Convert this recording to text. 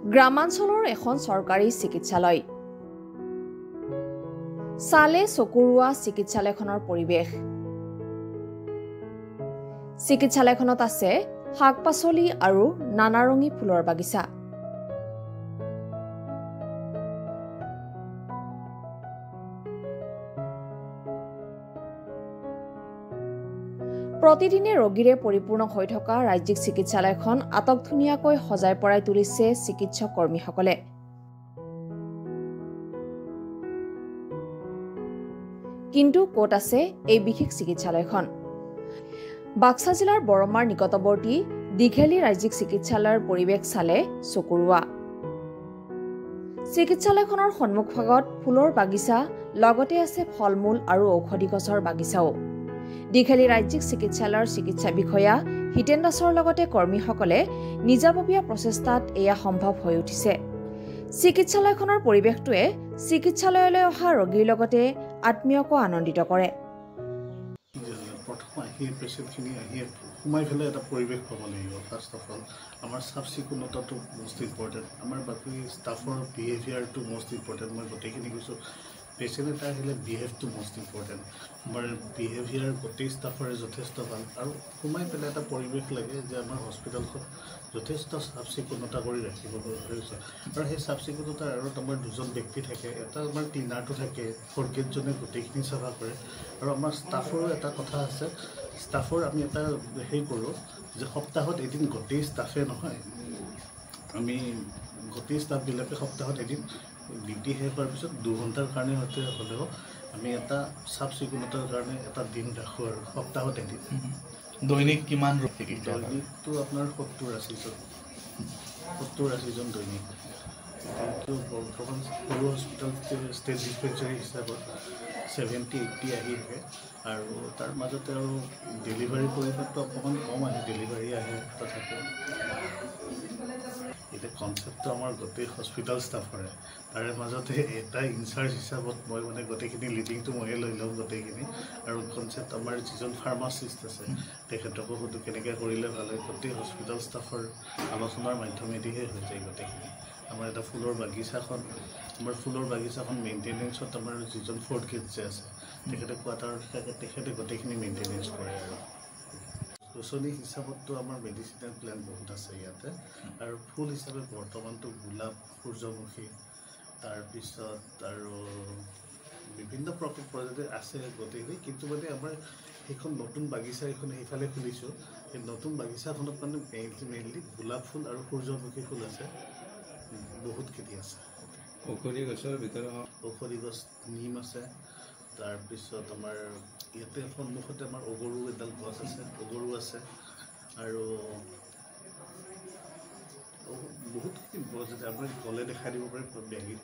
গ্ৰামাঞ্চলৰ এখন চৰকাৰী চিকিৎসালয়। চালে চকুৰোৱা চিকিৎসালয়খনৰ পৰিৱেশ। চিকিৎসালয়খনত আছে শাক পাচলি আৰু নানাৰঙী ফুলৰ বাগিচা। প্ৰতিদিনে ৰোগীৰে পৰিপূৰ্ণ হৈ থকা ৰাজ্যিক চিকিৎসালয়খন আটকধুনীয়াকৈ সজাই পৰাই তুলিছে চিকিৎসক কৰ্মীসকলে। কিন্তু ক'ত আছে এই বিশেষ চিকিৎসালয়খন? বাক্সা জিলাৰ বৰমাৰ নিকটৱৰ্তী দীঘেলী ৰাজ্যিক চিকিৎসালয়ৰ পৰিৱেশ চালে চকুৰোৱা। চিকিৎসালয়খনৰ সন্মুখভাগত ফুলৰ বাগিচা লগতে আছে ফল মূল আৰু ঔষধি গছৰ বাগিচাও। দীঘেলী ৰাজ্যিক চিকিৎসালয়ৰ চিকিৎসা বিষয়া হিতেন দাসৰ লগতে কৰ্মীসকলে নিজাববীয়া প্ৰচেষ্টাত এয়া সম্ভৱ হৈ উঠিছে। চিকিৎসালয়খনৰ পৰিৱেশটোৱে চিকিৎসালয়লৈ অহা ৰোগীৰ লগতে আত্মীয়কো আনন্দিত কৰে। প্ৰথম আহি পেচেণ্টখিনি আহি সোমাই পেলাই এটা পৰিৱেশ পাব লাগিব। ফাৰ্ষ্ট অফ অল আমাৰ চাফ চিকুণতাটো মষ্ট ইম্পৰ্টেণ্ট আমাৰ বাকী ষ্টাফৰ বিহেভিয়াৰটো মষ্ট ইম্পৰ্টেণ্ট মই গোটেইখিনি কৈছোঁ। পেচেণ্ট এটা আহিলে বিহেভটো মষ্ট ইম্পৰ্টেণ্ট আমাৰ বিহেভিয়াৰ গোটেই ষ্টাফৰে যথেষ্ট ভাল। আৰু সোমাই পেলাই এটা পৰিৱেশ লাগে যে আমাৰ হস্পিটেলখন যথেষ্ট চাফ চিকুণতা কৰি ৰাখিব হৈছে আৰু সেই চাফ চিকুণতাৰ আঁৰত আমাৰ দুজন ব্যক্তি থাকে। এটা আমাৰ ক্লিনাৰটো থাকে ফ'ৰগেটজনে গোটেইখিনি চাফা কৰে। আৰু আমাৰ ষ্টাফৰো এটা কথা আছে ষ্টাফৰ আমি এটা হেৰি কৰোঁ যে সপ্তাহত এদিন গোটেই ষ্টাফে নহয় আমি গোটেই ষ্টাফবিলাকে সপ্তাহত এদিন ডিউটি শেষ হোৱাৰ পিছত দুঘণ্টাৰ কাৰণে হয়তো হ'লেও আমি এটা চাফ চিকুণতাৰ কাৰণে এটা দিন ৰাখোঁ আৰু সপ্তাহত এদিন। দৈনিক কিমান দৈনিকটো আপোনাৰ সত্তৰ আশীজন সত্তৰ আশীজন দৈনিক। কিন্তু বৰ্তমান সৰু হস্পিটেল ষ্টেট ডিছপেঞ্চাৰী হিচাপত ছেভেণ্টি এইটটি আহি থাকে। আৰু তাৰ মাজতে আৰু ডেলিভাৰী পৰিমাণটো অকণমান কম আহে। ডেলিভাৰী আহে তথাপিও। কনচেপ্টটো আমাৰ গোটেই হস্পিটেল ষ্টাফৰে তাৰে মাজতে এটা ইনচাৰ্জ হিচাপত মই মানে গোটেইখিনি লিডিংটো ময়ে লৈ লওঁ গোটেইখিনি। আৰু কনচেপ্ট আমাৰ যিজন ফাৰ্মাচিষ্ট আছে তেখেতকো সুধো কেনেকৈ কৰিলে ভাল হয়। গোটেই হস্পিটেল ষ্টাফৰ আলোচনাৰ মাধ্যমেদিহে হৈ যায় গোটেইখিনি। আমাৰ এটা ফুলৰ বাগিচাখন আমাৰ ফুলৰ বাগিচাখন মেইনটেনেঞ্চত আমাৰ যিজন ফ'ৰ্থ গেট যে আছে তেখেতে কোৱাৰ্টাৰত থাকে তেখেতে গোটেইখিনি মেইনটেনেঞ্চ কৰে আৰু। গছনি হিচাপততো আমাৰ মেডিচিনেল প্লেণ্ট বহুত আছে ইয়াতে। আৰু ফুল হিচাপে বৰ্তমানটো গোলাপ সূৰ্যমুখী তাৰপিছত আৰু বিভিন্ন প্ৰকাৰ প্ৰজাতিৰ আছে গোটেইখিনি কিন্তু মানে আমাৰ সেইখন নতুন বাগিচা এইখন সেইফালে খুলিছোঁ। সেই নতুন বাগিচাখনত মানে মেইনলি মেইনলি গোলাপ ফুল আৰু সূৰ্যমুখী ফুল আছে। বহুতখিনি আছে। ঔষধি গছৰ ভিতৰত ঔষধি গছ নিম আছে। তাৰপিছত আমাৰ ইয়াতে সন্মুখতে আমাৰ অগৰু এডাল গছ আছে অগৰু আছে। আৰু বহুতখিনি গছ আছে আপুনি গ'লে দেখাই দিব পাৰে বেগী